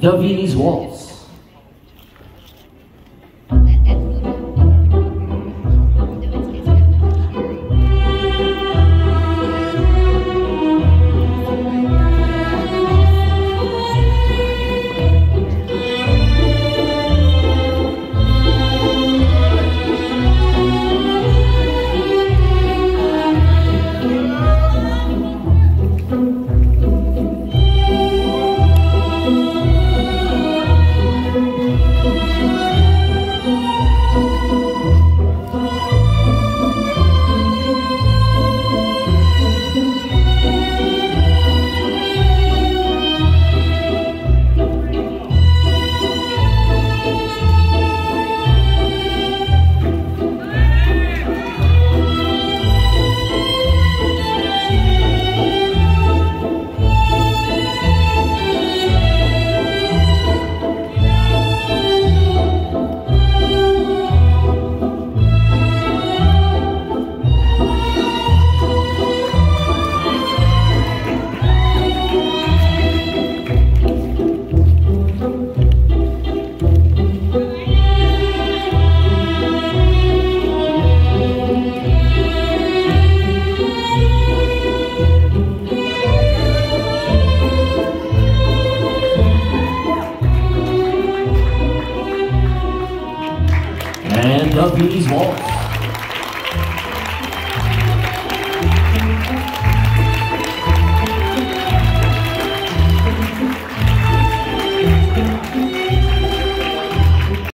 The Viennese Waltz. the Bees Waltz.